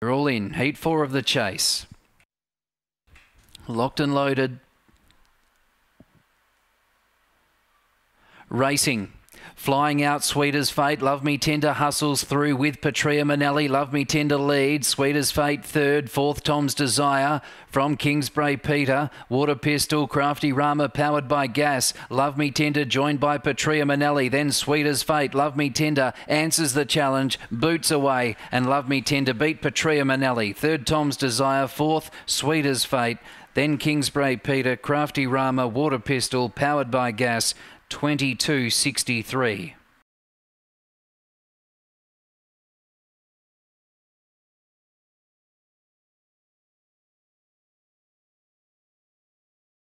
They're all in. Heat four of the chase. Locked and loaded. Racing. Flying out, sweet as fate. Love me tender hustles through with Patria Manelli. Love me tender lead. Sweet as fate third. Fourth Tom's Desire from Kingsbury Peter. Water Pistol. Crafty Rama powered by gas. Love me tender joined by Patria Manelli. Then sweet as fate. Love me tender answers the challenge. Boots away and love me tender beat Patria Manelli. Third Tom's Desire. Fourth sweet as fate. Then Kingsbury Peter. Crafty Rama. Water Pistol powered by gas. 2263.